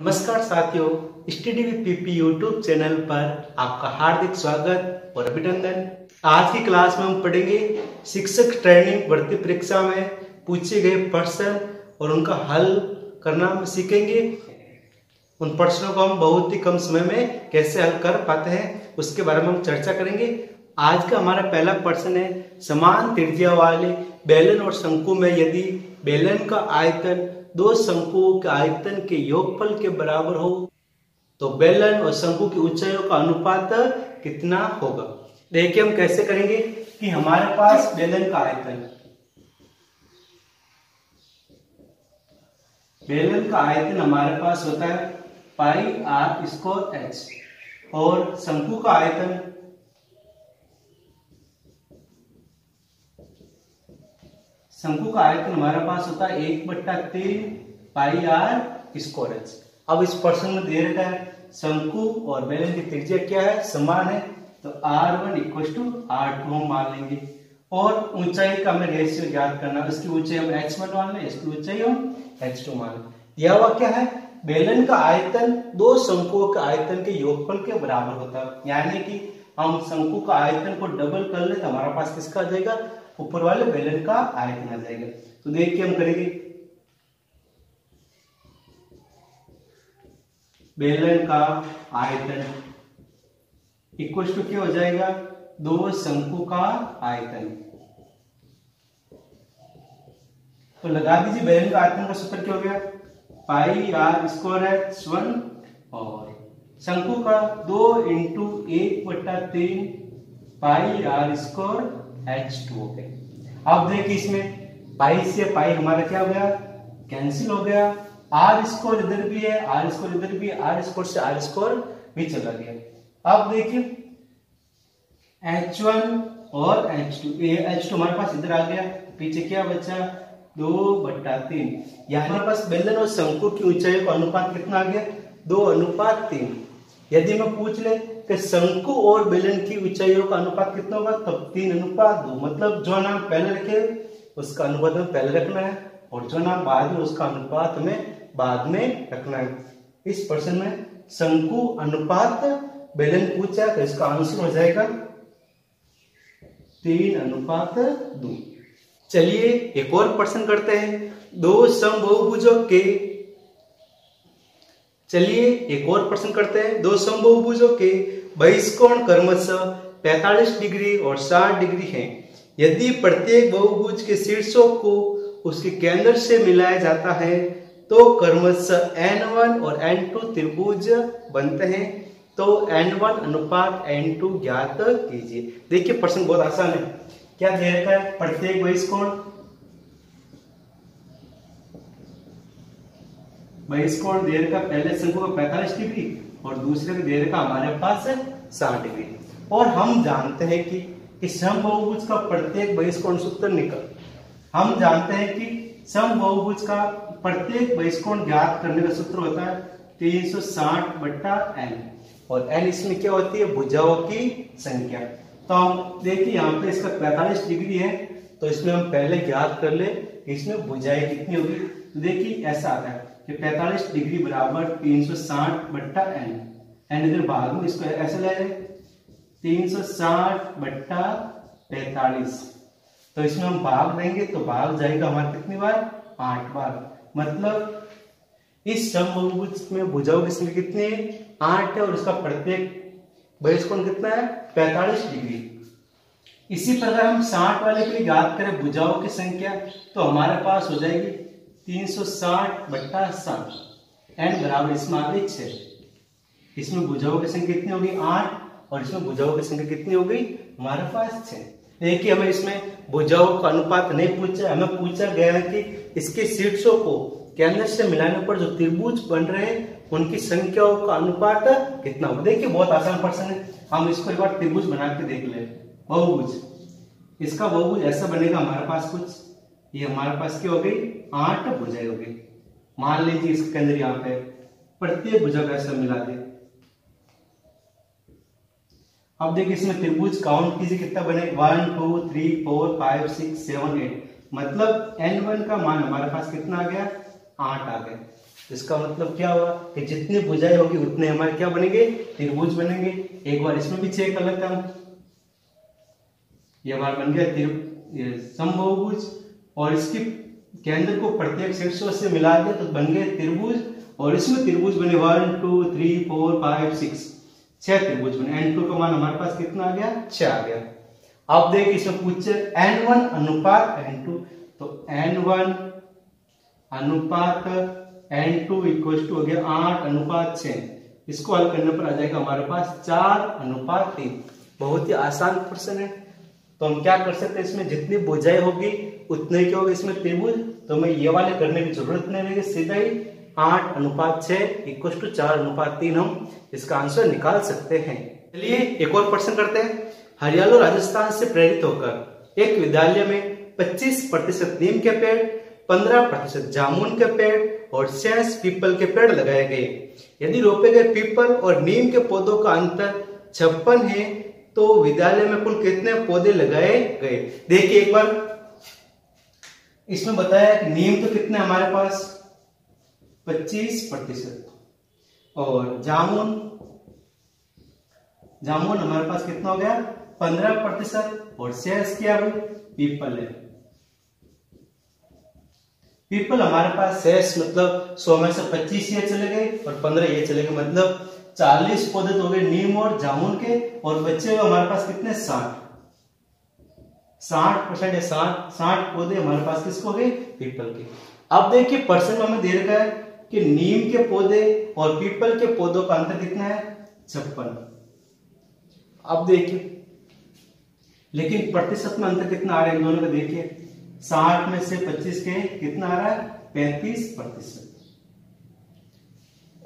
नमस्कार साथियों, study with PP YouTube channel पर आपका हार्दिक स्वागत और अभिनंदन। आज की क्लास में हम पढ़ेंगे शिक्षक ट्रेनिंग भर्ती परीक्षा में पूछे गए प्रश्न और उनका हल करना हम सीखेंगे। उन प्रश्नों को हम बहुत ही कम समय में कैसे हल कर पाते हैं, उसके बारे में हम चर्चा करेंगे। आज का हमारा पहला प्रश्न है, समान त्रिज्या वाले बेलन और शंकु में यदि बेलन का आयतन दो शंकुओं के आयतन के योगफल के बराबर हो तो बेलन और शंकु की ऊंचाइयों का अनुपात कितना होगा? देखिए हम कैसे करेंगे कि हमारे पास बेलन का आयतन, बेलन का आयतन हमारे पास होता है पाई आर स्कोर एच, और शंकु का आयतन शंकु का आयतन हमारे पास होता है एक बट्टा तीन पाई आर एच। अब इस प्रश्न में दे रखा है शंकु और बेलन की त्रिज्या क्या है? समान है। तो R one equal to R two हम मान लेंगे। और ऊंचाई का हमें रेशियो याद करना है। इसकी ऊंचाई हम एच वन मान लें, इसकी ऊंचाई हम एच टू मान यह हुआ क्या है? बेलन का आयतन दो शंकुओं के आयतन के योगफल के बराबर होता है। यानी कि हम शंकु का आयतन को डबल कर ले तो हमारा पास किसका आ जाएगा? ऊपर वाले बेलन का आयतन आ जाएगा? तो देखिए हम करेंगे। बेलन का आयतन इक्वल टू क्या हो जाएगा? दो शंकु का आयतन। तो लगा दीजिए बेलन का आयतन का सूत्र क्या हो गया? Pi R square H one और शंकु का दो इंटू एक बट्टा तीन pi R square H two गया अब देखिए इसमें पाई से पाई हमारा क्या हो गया? कैंसिल हो गया। आर स्कोर इधर भी है आर स्कोर इधर भी आर स्कोर से आर स्कोर भी चला गया। अब देखिए एच वन और एच टू एच टू हमारे पास इधर आ गया। पीछे क्या बचा? दो बट्टा तीन। यहाँ पास बेलन और शंकु की ऊंचाई का अनुपात कितना आ गया? दो अनुपात तीन। यदि मैं पूछ ले कि शंकु और बेलन की ऊंचाइयों का अनुपात कितना होगा? तब तीन अनुपात दो। मतलब जो नाम पहले रखे उसका अनुपात में पहले रखना है, और जो नाम बाद में उसका अनुपात में, बाद में रखना है। इस प्रश्न में शंकु अनुपात, बेलन पूछा तो इसका आंसर हो जाएगा तीन अनुपात दो। चलिए, एक और प्रश्न करते हैं। दो समबहुभुजों के। चलिए, एक और प्रश्न करते हैं। दो समबहुभुजों के। बहिष्कोण क्रमशः 45 डिग्री और 60 डिग्री हैं। यदि प्रत्येक बहुभुज के शीर्षों को उसके केंद्र से मिलाया जाता है तो क्रमशः n1 और n2 त्रिभुज बनते हैं। तो n1 अनुपात n2 ज्ञात कीजिए। देखिए प्रश्न बहुत आसान है। क्या दे रखा है? प्रत्येक बहिष्कोण बहिष्कोण दे रखा पहले शंकु का पैंतालीस डिग्री। और दूसरे में दे रखा हमारे पास है साठ डिग्री। और हम जानते हैं कि इस समबहुभुज का प्रत्येक बहिष्कोण सूत्र निकल। हम जानते हैं कि समबहुभुज का प्रत्येक बहिष्कोण ज्ञात करने का सूत्र होता है तीन सौ साठ बट्टा एन और एन इसमें क्या होती है? भुजाओं की संख्या। तो हम देखिए, यहाँ पे इसका 45 डिग्री है तो इसमें हम पहले ज्ञात कर ले इसमें भुजाएँ कितनी होगी। तो देखिए, ऐसा आता है। कि 45 डिग्री बराबर 360 बट्टा एन एन इधर भाग में इसको ऐसे ले जाए 360 बट्टा 45 तो इसमें हम भाग देंगे तो भाग जाएगा हमारा कितनी बार? आठ बार। मतलब इस समबहुभुज में भुजाओं की संख्या कितनी है? आठ है और इसका प्रत्येक बहिष्कोण कितना है? 45 डिग्री। इसी प्रकार हम 60 वाले के लिए याद करें, भुजाओं की संख्या तो हमारे पास हो जाएगी 360 बट्टा साठ एन बराबर इसमें भुजाओं की संख्या कितनी होगी? आठ। और इसमें भुजाओं की संख्या कितनी हो गई? हमारे पास छह। देखिए हमें इसमें भुजाओं का अनुपात नहीं पूछा, हमें पूछा गया है कि इसके शीर्षों को केंद्र से मिलाने पर जो त्रिभुज बन रहे हैं, उनकी संख्याओं का अनुपात कितना हो देखिए, बहुत आसान प्रश्न है। हम इसको एक बार त्रिभुज बना के देख ले। बहुभुज। इसका बहुभुज ऐसा बनेगा, हमारे पास कुछ। ये हमारे पास क्या हो गई? आठ भुजाएँ हो गई। मान लीजिए इसके अंदर यहाँ पे प्रत्येक भुजा का ऐसा मिला दे अब देखिए इसमें त्रिभुज काउंट कीजिए, कितना बने? One two three four five six seven eight मतलब एन वन का मान हमारे पास कितना आ गया? आठ आ गया। इसका मतलब क्या हुआ कि जितनी भुजाएँ होगी, उतने हमारे क्या बनेंगे? त्रिभुज बनेंगे। एक बार इसमें भी चेक कर लेते हैं ये हमारा बन गया समभुज और इसकी केंद्र को प्रत्येक शीर्षों से मिला दिया तो बन गए त्रिभुज, और इसमें त्रिभुज बने one two three four five six छह त्रिभुज बने। एन टू का मान हमारे पास कितना आ गया? छह आ गया। अब देख इसमें पूछे एन वन अनुपात एन टू तो एन वन अनुपात एन टू इक्वल टू हो गया आठ, अनुपात छ इसको हल करने पर आ जाएगा हमारे पास चार, अनुपात तीन। बहुत ही आसान प्रश्न है। तो हम क्या कर सकते हैं? इसमें जितनी बुझाई होगी, उतने क्या होगी इसमें त्रिभुज। तो हमें ये वाले करने की ज़रूरत नहीं रहेगी। सीधा ही आठ अनुपात छ इक्वल टू चार अनुपात तीन हम इसका आंसर निकाल सकते हैं। चलिए एक और प्रश्न करते हैं। हरियाणा राजस्थान से प्रेरित होकर एक विद्यालय में 25 प्रतिशत नीम के पेड़ 15 प्रतिशत जामुन के पेड़ और शेष पीपल के पेड़ लगाए गए। यदि रोपे गए पीपल और नीम के पौधों का अंतर छप्पन है तो विद्यालय में कुल कितने पौधे लगाए गए? देखिए एक बार। इसमें बताया कि नीम तो कितने हमारे पास? 25 प्रतिशत। और जामुन? जामुन हमारे पास कितना हो गया? 15 प्रतिशत। और शेष क्या भाई पीपल है। पीपल हमारे पास शेष मतलब सौ में से 25 ये चले गए और 15 ये चले गए। मतलब चालीस पौधे तो हो गए नीम और जामुन के, और बच्चे हुए हमारे पास कितने? साठ। साठ परसेंट साठ साठ पौधे हमारे पास किसको गए? पीपल के। अब देखिए परसेंट हमें दे रखा है कि नीम के पौधे और पीपल के पौधों का अंतर कितना है? छप्पन। अब देखिए, लेकिन प्रतिशत में अंतर कितना आ रहा है दोनों का? देखिए, साठ में से पच्चीस के कितना आ रहा है? पैंतीस प्रतिशत।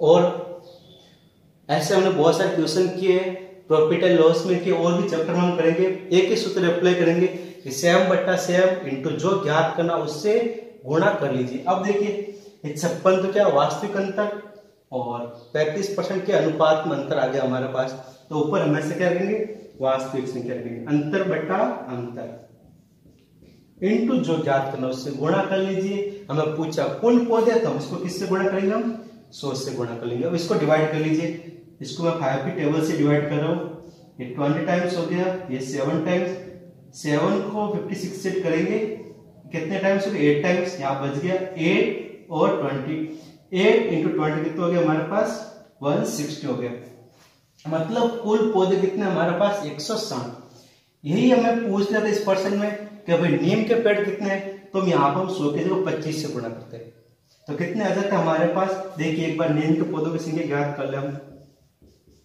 और ऐसे हमने बहुत सारे क्वेश्चन किए प्रॉफिट एंड लॉस में किए, और भी चैप्टर हम करेंगे, एक ही सूत्र अप्लाई करेंगे कि सेम बट्टा सेम इंटू जो ज्ञात करना, उससे गुणा कर लीजिए। अब देखिए छप्पन तो क्या, वास्तविक अंतर? और 35 परसेंट के अनुपात में अंतर आ गया हमारे पास। तो ऊपर हम ऐसे क्या करेंगे? वास्तविक संख्या करेंगे। अंतर बट्टा अंतर। इंटू जो ज्ञात करना, उससे गुणा कर लीजिए। हमें पूछा, कुल पौधे तो हम इसको किससे गुणा करेंगे हम? सौ से गुणा कर लेंगे। अब इसको डिवाइड कर लीजिए। इसको मैं फाइव की टेबल से डिवाइड कर रहा हूँ। ये ट्वेंटी टाइम्स हो गया, ये सेवन टाइम्स सेवन को फिफ्टी सिक्स से करेंगे। कितने टाइम्स हो गए? एट टाइम्स यहाँ बच गया एट और ट्वेंटी एट इंटू ट्वेंटी कितना हो गया हमारे पास? वन सिक्सटी हो गया। मतलब कुल पौधे कितने हमारे पास? एक सौ साठ। यही हमें पूछ लिया था इस पर्सन में कि भाई नीम के पेड़ कितने हैं? तो हम यहाँ पर हम सौ के जगह पच्चीस से गुणा करते हैं। तो कितने आ जाते हैं हमारे पास? देखिए, एक बार नीम के पौधों की संख्या ज्ञात कर ले हम।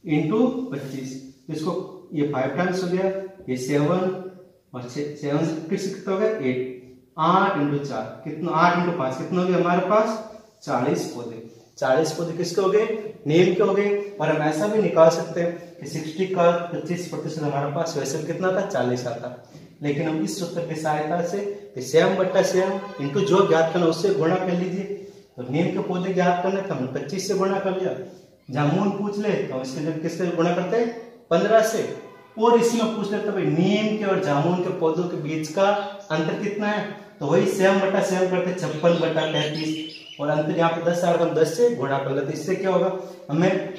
इंटू पच्चीस। तो इसको ये फाइव टाइम्स हो गया, ये सेवन और सेवन से कितना हो गया? एट आठ इंटू चार। कितना? आठ इंटू पाँच। कितना हो गया हमारे पास? चालीस पौधे। चालीस पौधे किसके हो गए? नीम के हो गए। और हम ऐसा भी निकाल सकते हैं कि सिक्सटी का पच्चीस प्रतिशत हमारे पास, वैसे कितना था? चालीस आता। लेकिन हम इस सूत्र की सहायता से सेम बट्टा सेम इंटू जो ज्ञात करना उससे गुणा कर लीजिए। तो नीम के पौधे ज्ञात करने तो हमने पच्चीस से गुणा कर लिया। जामुन पूछ ले तो इसके लिए किससे गुणा करते हैं? पंद्रह से। और इसमें पूछ लेते भाई नीम के और जामुन के पौधों के बीच का अंतर कितना है? तो वही सेम बटा सेम करते छप्पन बटा पैंतीस और अंतर यहाँ पे दस आ हम दस से गुणा कर लेते इससे क्या होगा? हमें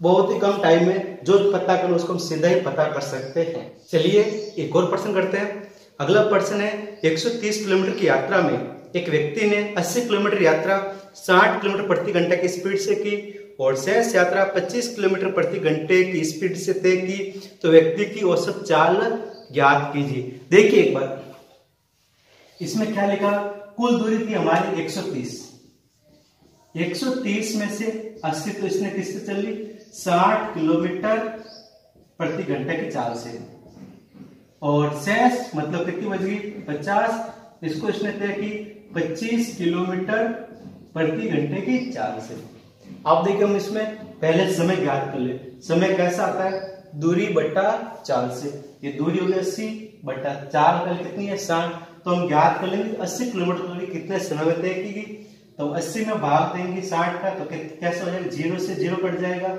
बहुत ही कम टाइम में जो पता करना उसको हम सीधा ही पता कर सकते हैं। चलिए एक और प्रश्न करते हैं। अगला प्रश्न है 130 किलोमीटर की यात्रा में एक व्यक्ति ने 80 किलोमीटर यात्रा 60 किलोमीटर प्रति घंटे की स्पीड से की और शेष यात्रा 25 किलोमीटर प्रति घंटे की स्पीड से तय की तो व्यक्ति की औसत चाल ज्ञात कीजिए। देखिए एक बार। इसमें क्या लिखा? कुल दूरी थी हमारी 130 130 में से 80 तो इसने किससे चली 60 किलोमीटर प्रति घंटे की चाल से। और शेष मतलब कितनी बज गई? 50 इसको इसने तय की 25 किलोमीटर प्रति घंटे की चाल से। अब देखिए हम इसमें पहले समय ज्ञात कर ले। समय कैसा आता है? दूरी बट्टा चाल से। ये दूरी हो गई अस्सी बट्टा चार कल कितनी है? साठ। तो हम ज्ञात कर लेंगे अस्सी किलोमीटर दूरी कितने समय में तय की गई? तो अस्सी में भाग देंगे साठ का तो कैसे हो जाएगा? ज़ीरो से ज़ीरो कट जाएगा।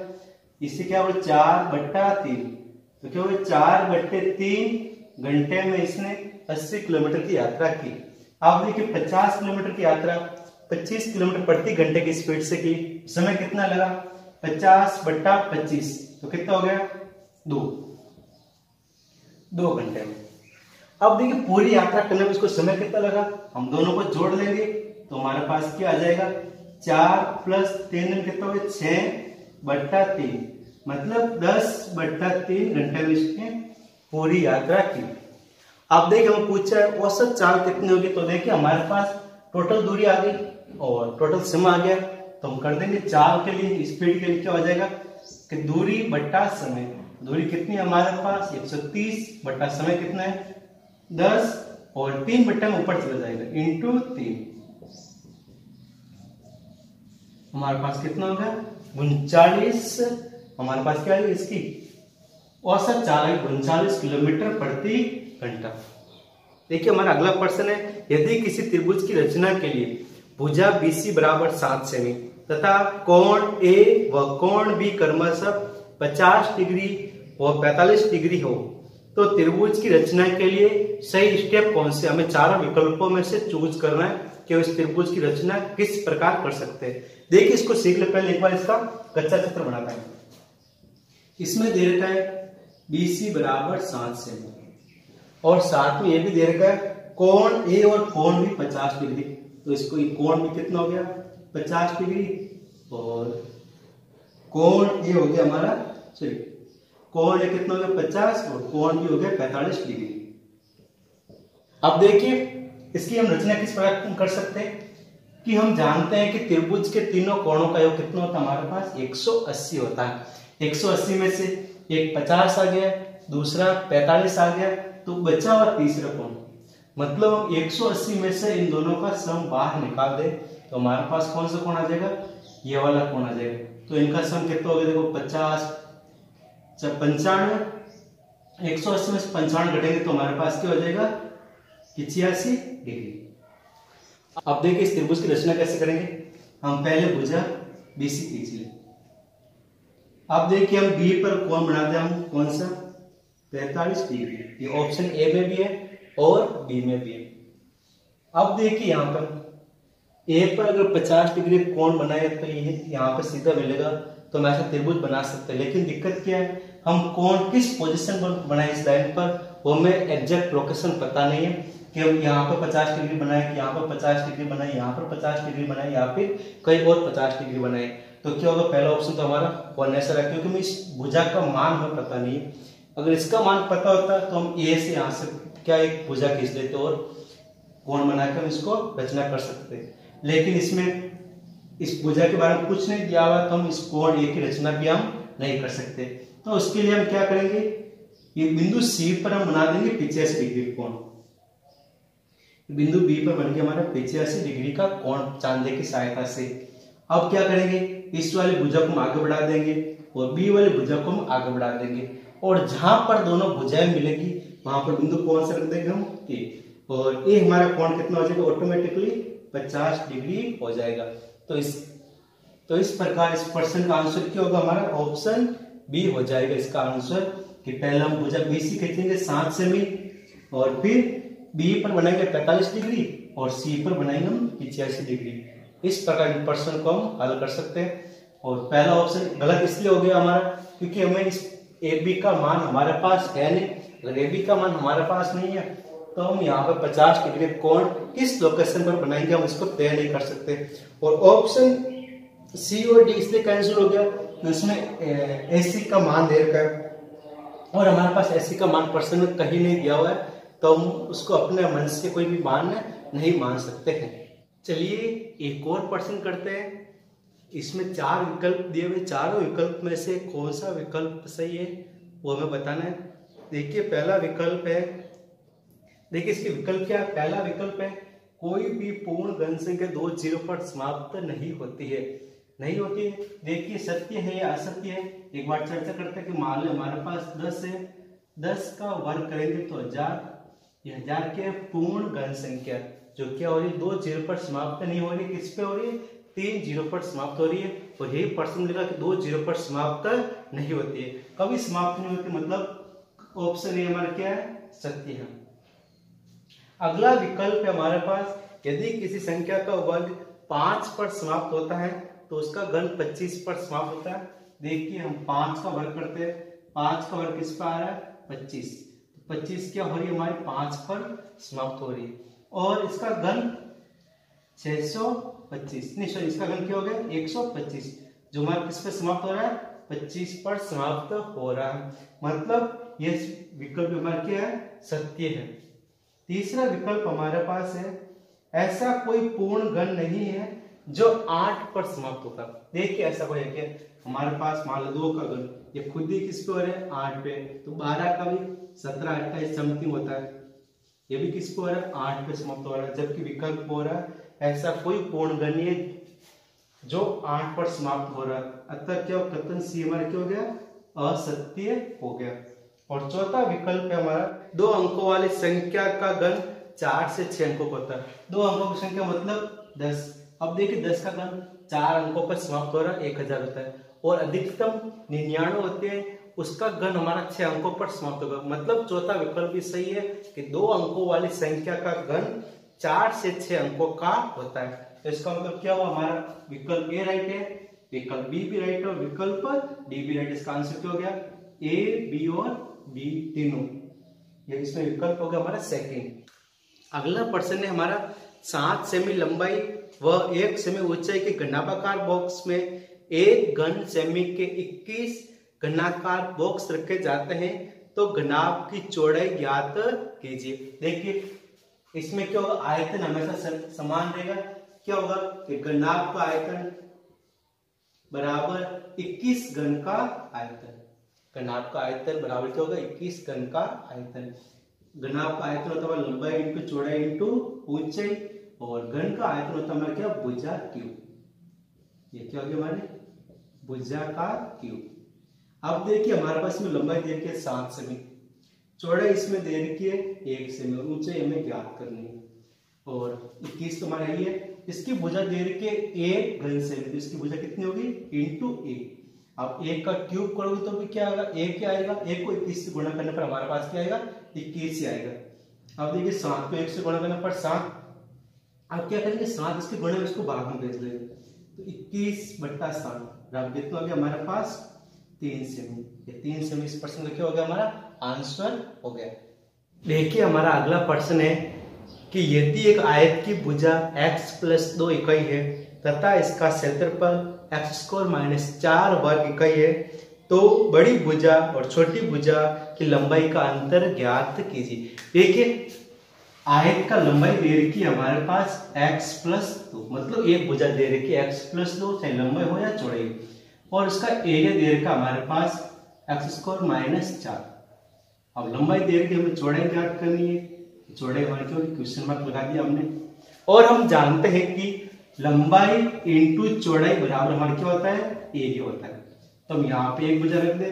इससे क्या होगा चार बट्टा तीन। तो क्या होगा चार बट्टे तीन घंटे में इसने अस्सी किलोमीटर की यात्रा की। अब देखिए पचास किलोमीटर की यात्रा 25 किलोमीटर प्रति घंटे की स्पीड से की। समय कितना लगा? 50 बट्टा पच्चीस। तो कितना हो गया? दो। दो घंटे में। अब देखिए पूरी यात्रा करने में इसको समय कितना लगा? हम दोनों को जोड़ लेंगे तो हमारे पास क्या आ जाएगा? चार प्लस तीन दिन कितना हो छह बट्टा तीन। मतलब दस बट्टा तीन घंटे में इसने पूरी यात्रा की। अब देखिए हम पूछा है औसत चाल कितनी होगी? तो देखिए, हमारे पास टोटल दूरी आ गई और टोटल समय आ गया। तो हम कर देंगे चाल के लिए स्पीड के लिए क्या हो जाएगा? कि दूरी बट्टा समय। दूरी कितनी है हमारे पास? 130 बट्टा समय कितना है? दस और तीन बट्टा में ऊपर चला जाएगा। इंटू तीन। हमारे पास कितना होगा उनचालीस। हमारे पास क्या है इसकी? औसत चाल है उनचालीस किलोमीटर प्रति घंटा। देखिए, हमारा अगला प्रश्न है, यदि किसी त्रिभुज की रचना के लिए भुजा बीसी बराबर सात सेमी तथा कोण ए व कोण बी क्रमशः 50 डिग्री व 45 डिग्री हो तो त्रिभुज की रचना के लिए सही स्टेप कौन से? हमें चारों विकल्पों में से चूज़ करना है कि उस त्रिभुज की रचना किस प्रकार कर सकते हैं। देखिए, इसको सीख ले पहले एक बार इसका कच्चा चित्र बनाता है। इसमें दे रखा है बीसी बराबर सात सेमी। और साथ में ये भी दे रखा है, कोण ए और कोण भी 50 डिग्री। तो इसको कोण भी कितना हो गया? 50 डिग्री। और कोण ए हो गया हमारा, सॉरी, कोण ए कितना हो गया? 50 और कोण भी हो गया 45 डिग्री। अब देखिए, इसकी हम रचना किस प्रकार कर सकते हैं? कि हम जानते हैं कि त्रिभुज के तीनों कोणों का योग कितना होता है हमारे पास? 180 होता है। 180 में से एक 50 आ गया, दूसरा 45 आ गया तो बचा हुआ तीसरा कौन? मतलब हम 180 में से इन दोनों का सम बाहर निकाल दे तो हमारे पास कौन सा कोण आ जाएगा? ये वाला कोण आ जाएगा। तो इनका सम कितना हो गया? देखो, पचास पंचानवे, एक सौ अस्सी में से पंचानवे घटेंगे तो हमारे पास क्या हो जाएगा? पिछयासी डिग्री। अब देखिए इस त्रिभुज की रचना कैसे करेंगे? हम पहले भुजा बीसी खींच ले। अब देखिए हम बी पर कौन बनाते हैं हम? कौन सा? पैतालीस डिग्री, ये ऑप्शन ए में भी है और बी में भी है। अब देखिए यहाँ पर ए पर अगर 50 डिग्री कोण बनाए तो ये यहाँ पर सीधा मिलेगा तो हम ऐसा त्रिभुज बना सकते हैं। लेकिन दिक्कत क्या है, हम कोण किस पोजीशन पर बनाए इस लाइन पर, वो हमें एग्जैक्ट लोकेशन पता नहीं है कि हम यहाँ पर 50 डिग्री बनाए, यहाँ पर 50 डिग्री बनाए, यहाँ पर 50 डिग्री बनाए, या फिर कहीं और 50 डिग्री बनाए। तो क्या होगा, पहला ऑप्शन तो हमारा कौन ऐसा है क्योंकि इस भुजा का मान हमें पता नहीं अगर इसका मान पता होता तो हम ए से यहाँ से क्या एक भुजा खींच लेते और कोण बनाकर हम इसको रचना कर सकते। लेकिन इसमें इस भुजा के बारे में कुछ नहीं दिया हुआ तो हम इस कोण ए की रचना भी हम नहीं कर सकते। तो उसके लिए हम क्या करेंगे? ये बिंदु सी पर हम बना देंगे पिचासी डिग्री कोण। बिंदु बी पर बन गया हमारा पिचासी डिग्री का कोण चांदे की सहायता से। अब क्या करेंगे? इस वाले भुजा को हम आगे बढ़ा देंगे और बी वाले भुजा को हम आगे बढ़ा देंगे। और जहाँ पर दोनों भुजाएँ मिलेगी, वहाँ पर बिंदु कौन सा रख देंगे हम? ए और ए हमारा कोण कितना हो जाएगा? ऑटोमेटिकली 50 डिग्री हो जाएगा। तो इस तो इस प्रकार इस प्रश्न का आंसर क्या होगा? हमारा ऑप्शन बी हो जाएगा इसका आंसर कि पहले हम भुजा बी सी खींचेंगे सात सेमी और फिर बी पर बनाएँगे 45 डिग्री और सी पर बनाएँगे हम पिचासी डिग्री इस प्रकार प्रश्न को हम हल कर सकते हैं। और पहला ऑप्शन गलत इसलिए हो गया हमारा, क्योंकि हमें इस ए बी का मान हमारे पास है नहीं। अगर ए बी का मान हमारे पास नहीं है तो हम यहाँ पर 50 डिग्री कोण किस लोकेशन पर बनाएँगे, हम इसको तय नहीं कर सकते। और ऑप्शन सी और डी इसलिए कैंसिल हो गया तो इसमें, ए सी का मान दे रखा है। और हमारे पास एसी का मान प्रश्न में कहीं नहीं दिया हुआ है तो हम उसको अपने मन से कोई भी मान नहीं मान सकते हैं। चलिए एक और प्रश्न करते हैं। इसमें चार विकल्प दिए हुए चारों विकल्प में से कौन सा विकल्प सही है, वो हमें बताना है। देखिए, पहला विकल्प है, देखिए इसके विकल्प क्या है। पहला विकल्प है, कोई भी पूर्ण घन संख्या दो ज़ीरो पर समाप्त नहीं होती है। नहीं होती है? देखिए, सत्य है या असत्य है? एक बार चर्चा करते हैं कि मान लो, हमारे पास दस है। दस का वर्ग करेंगे तो हज़ार। ये हज़ार है? पूर्ण घन संख्या जो क्या हो रही है, दो ज़ीरो पर समाप्त नहीं हो रही किस पे हो रही है। तीन ज़ीरो पर समाप्त हो रही है और यही प्रश्न मिलेगा कि दो ज़ीरो पर समाप्त नहीं होती है। कभी समाप्त नहीं होती मतलब ऑप्शन ए हमारा क्या है? सत्य है। अगला विकल्प है हमारे पास, यदि किसी संख्या का वर्ग पाँच पर समाप्त होता है तो उसका घन पच्चीस पर समाप्त होता है। देखिए, हम पाँच का वर्ग करते हैं। पाँच का वर्ग किस पर आ रहा है? पच्चीस। तो पच्चीस क्या हो रही है? हमारी पाँच पर समाप्त हो रही है। और इसका घन 625 नहीं सॉरी इसका घन क्या हो गया? 125 जो हमारा किस पर समाप्त हो रहा है? 25 पर समाप्त हो रहा है। मतलब ये विकल्प हमारा क्या है? सत्य है। तीसरा विकल्प हमारे पास है, ऐसा कोई पूर्ण गण नहीं है जो आठ पर समाप्त होता देखिए, ऐसा कोई है क्या? हमारे पास मान लो दो का गण ये खुद ही किस पे हो रहा है? आठ पे। तो बारह का भी, सत्रह अट्ठाईस समथिंग होता है। ये भी किस पे हो रहा है? आठ पे समाप्त हो रहा है। जबकि विकल्प हो रहा है, ऐसा कोई पूर्ण गणीय जो आठ पर समाप्त हो रहा है। अतः क्या कथन सी हमारा क्या हो गया? असत्य हो गया। और चौथा विकल्प है हमारा, दो अंकों वाली संख्या का गण चार से छह अंकों का होता है। दो अंकों की संख्या मतलब दस। अब देखिए, दस का गण चार अंकों पर समाप्त हो रहा है, एक हज़ार होता है। और अधिकतम निन्यानवे होते हैं उसका गण हमारा छह अंकों पर समाप्त होगा। मतलब चौथा विकल्प भी सही है कि दो अंकों वाली संख्या का गण चार से छह अंकों का होता है। तो इसका मतलब क्या हुआ? हमारा विकल्प ए राइट है, विकल्प बी भी राइट है विकल्प डी भी राइट इसका आंसर क्या हो गया? ए बी और बी तीनों। ये इसमें विकल्प हो गया हमारा सेकेंड अगला प्रश्न है हमारा, सात सेमी लंबाई व एक सेमी ऊंचाई के घनाभाकार बॉक्स में एक घन सेमी के 21 घनाकार बॉक्स रखे जाते हैं तो घनाभ की चौड़ाई ज्ञात कीजिए। देखिए, इसमें क्या होगा? आयतन हमेशा समान रहेगा। क्या होगा कि घनाभ का आयतन बराबर 21 घन का आयतन। घनाभ का आयतन बराबर क्या होगा? 21 घन का आयतन। घनाभ का आयतन होता है लंबाई इंटू चौड़ाई इंटू ऊंचाई, और घन का आयतन होता है क्या? भुजा क्यूब। ये क्या हो गया हमारे? भुजा का क्यूब। अब देखिए हमारे पास में लंबाई दे रखी है सात सेमी चौड़ाई इसमें दे रखी है, एक सेमी और ऊंचाई हमें ज्ञात करनी है। और इक्कीस तो हमारा यही है। इसकी भुजा दे रखी है एक घन सेमी तो इसकी भुजा कितनी होगी? इंटू एक अब एक का क्यूब करोगे तो भी क्या आएगा? एक क्या आएगा? एक को इक्कीस से गुणा करने पर हमारे पास क्या आएगा? इक्कीस ही आएगा। अब देखिए सात को एक से गुणा करने पर सात। अब क्या करेंगे? सात इसके गुणे में इसको भाग में भेज देंगे। तो इक्कीस बट्टा सात। अब कितना हो गया हमारे पास? तीन सेमी ये तीन सेमी इस प्रश्न का क्या हो गया हमारा, आंसर हो गया। देखिए हमारा अगला प्रश्न है कि यदि एक आयत की भुजा x प्लस दो इकाई है तथा इसका क्षेत्रफल एक्स स्क्वायर माइनस चार वर्ग इकाई है तो बड़ी भुजा और छोटी भुजा की लंबाई का अंतर ज्ञात कीजिए। देखिए, आयत का लंबाई दे रखी है हमारे पास x प्लस दो मतलब एक भुजा दे रखी है x प्लस दो, चाहे लंबाई हो या चौड़ाई। और उसका एरिया दे रखा हमारे पास एक्स स्क्वायर माइनस चार। अब लंबाई दे रखी हमें चौड़ाई ज्ञात करनी है। चौड़ाई हमारे क्यों? क्वेश्चन मार्क लगा दिया हमने। और हम जानते हैं कि लंबाई इंटू चौड़ाई बराबर हमारा क्या होता है? एरिया होता है। तो हम यहाँ पे एक बजा रख दे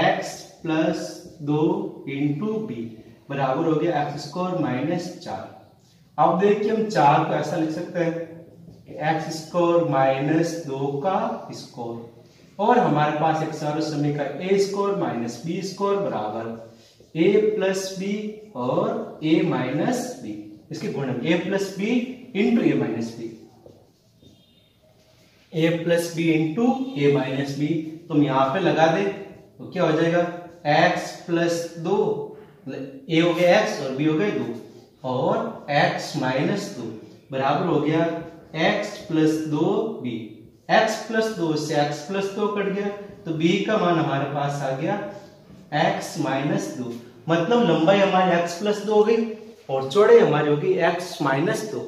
एक्स प्लस दो इंटू बी बराबर हो गया एक्स स्क्वायर माइनस चार। अब देखिए हम चार को ऐसा लिख सकते हैं। एक्स स्क्वायर माइनस दो का स्क्वायर और हमारे पास एक सरल समीकरण A square minus B square बराबर ए प्लस बी और ए माइनस बी इसके गुण A plus B into A minus B A plus B into A minus B तुम यहाँ पे लगा दे तो क्या हो जाएगा? x प्लस दो ए हो गया x और b हो गया दो और x माइनस दो। बराबर हो गया x प्लस दो बी x प्लस दो से x प्लस दो कट गया तो b का मान हमारे पास आ गया x माइनस दो। मतलब लंबाई हमारी x प्लस दो हो गई और चौड़ाई हमारी होगी x माइनस दो।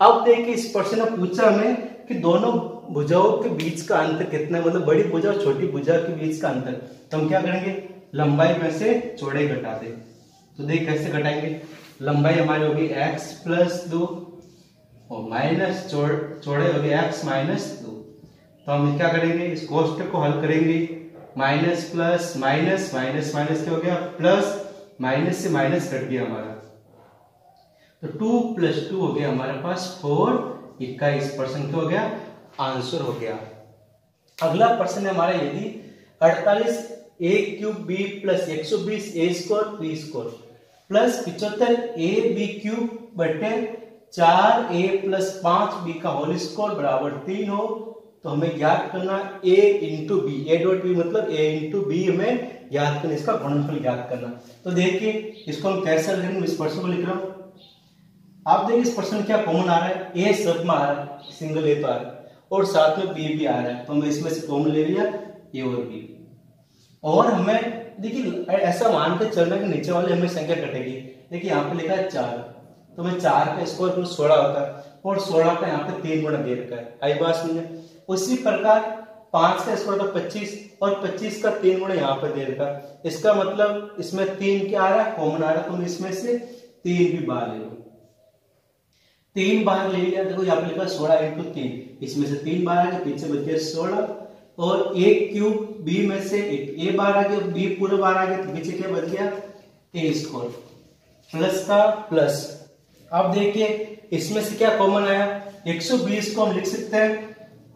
अब देखिए इस प्रश्न ने पूछा हमें कि दोनों भुजाओं के बीच का अंतर कितना मतलब बड़ी भुजा और छोटी भुजा के बीच का अंतर। तो हम क्या करेंगे? लंबाई में से चौड़ाई घटा दे। तो देख कैसे घटाएँगे? लंबाई हमारी होगी x प्लस दो और माइनस चौड़ाई होगी x माइनस दो। तो हम क्या करेंगे, इस कोष्टक को हल करेंगे। Minus plus, minus minus minus क्या हो गया? प्लस, माइनस से माइनस कट गया हमारा। तो टू प्लस टू हो गया हमारे पास फोर, इक्कीस परसेंट क्या हो गया? आंसर हो गया। अगला प्रश्न है हमारा यदि 48 ए क्यूब बी प्लस एक सौ बीस A square B square plus पिछहत्तर ए बी क्यूब बटे चार ए प्लस पाँच बी का होल स्क्वायर बराबर तीन हो तो हमें ज्ञात करना A into B A dot B मतलब ए इंटू बी हमें ज्ञात करना, इसका गुणनफल ज्ञात करना। तो देखिए, इसको हम कैसे लिखेंगे इस प्रश्न को लिख रहा हूँ। आप देखिए, इस प्रश्न क्या कॉमन आ रहा है? ए सब में आ रहा है सिंगल ए तो आ रहा है, और साथ में बी भी आ रहा है। तो हमें इसमें से कॉमन ले लिया ए और बी और हमें, देखिए, ऐसा मान के चलना कि नीचे वाले हमें संख्या कटेगी। देखिए, यहाँ पे लिखा है चार। तो मैं चार का स्कोर सोलह होता है, और सोलह का यहाँ पे तीन गुणा दे रखा है। आई बात समझे? उसी प्रकार पाँच का स्कोर था पच्चीस और पच्चीस का तीन गुना यहाँ पे दे रखा इसका मतलब इसमें तीन क्या आ रहा है? कॉमन आ रहा है। तो इसमें से तीन भी बाहर ले लो। तीन बाहर ले लिया। देखो यहाँ पे लिखा सोलह इंटू तीन। इसमें से तीन बार आ गया, पीछे बच गया सोलह। और एक क्यूब बी में से एक। ए बार आ गया बी पूरे बार आ गया तो पीछे क्या बच गया? ए स्कोर प्लस का प्लस अब देखिए, इसमें से क्या कॉमन आया? 120 को हम लिख सकते हैं।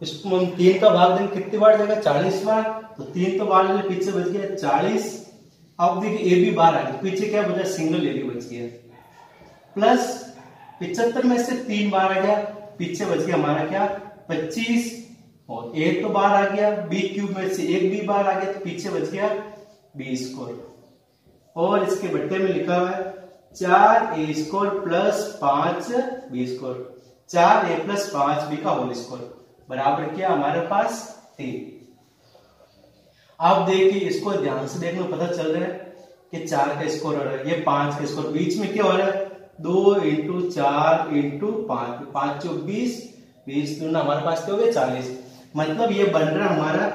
इसको हम तीन का भाग देंगे कितनी बार जाएगा? चालीस बार। तो तीन तो बार ले पीछे बच गया चालीस। अब देखिए, ए भी बार आ गया। पीछे क्या बचा? सिंगल ए भी बच गया। प्लस पिछहत्तर में से तीन बार आ गया। पीछे बच गया हमारा क्या? पच्चीस। और ए तो बार आ गया। बी क्यूब में से एक बी बार आ गया। तो पीछे बच गया बी स्कोर और इसके बट्टे में लिखा हुआ है, चार ए स्कोर प्लस पाँच बी स्कोर चार ए प्लस पाँच बी का होल स्कोर बराबर क्या हमारे पास? तीन आप देखिए, इसको ध्यान से देखना, पता चल रहा है कि चार का स्कोर हो रहा है, ये पाँच का स्कोर बीच में क्या हो रहा है? दो इंटू चार इंटू पाँच पाँच चौ बीस दूना हमारे पास क्या हो गया चालीस। मतलब ये बन रहा हमारा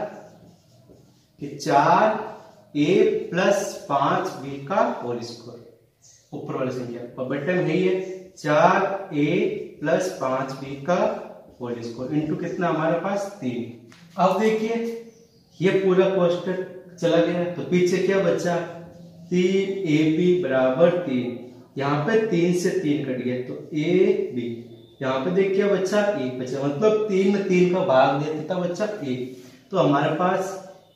कि चार ए प्लस पाँच बी का होल स्क्वायर ऊपर वाली संख्या बटन है ये चार ए प्लस पाँच बी का होल स्क्वायर इंटू कितना हमारे पास? तीन। अब देखिए, ये पूरा क्वेश्चन चला गया तो पीछे क्या बचा? तीन ए बी बराबर तीन। यहाँ पे तीन से तीन कट गया। तो ए बी यहाँ पे देखिए बच्चा एक बचा। मतलब तीन में तीन का भाग दे देता बच्चा ए तो हमारे पास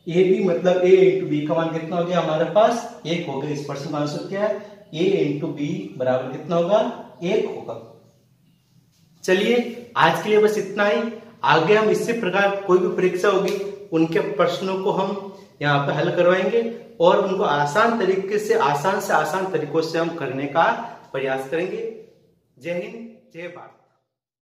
ए बी मतलब ए इंटू बी का मान कितना हो गया? हमारे पास एक हो गया। इस प्रश्न का आंसर क्या है? ए इंटू बी बराबर कितना होगा? एक होगा। चलिए, आज के लिए बस इतना ही। आगे हम इसी प्रकार कोई भी परीक्षा होगी, उनके प्रश्नों को हम यहाँ पे हल करवाएँगे और उनको आसान तरीके से, आसान से आसान तरीकों से हम करने का प्रयास करेंगे। जय हिंद, जय भारत।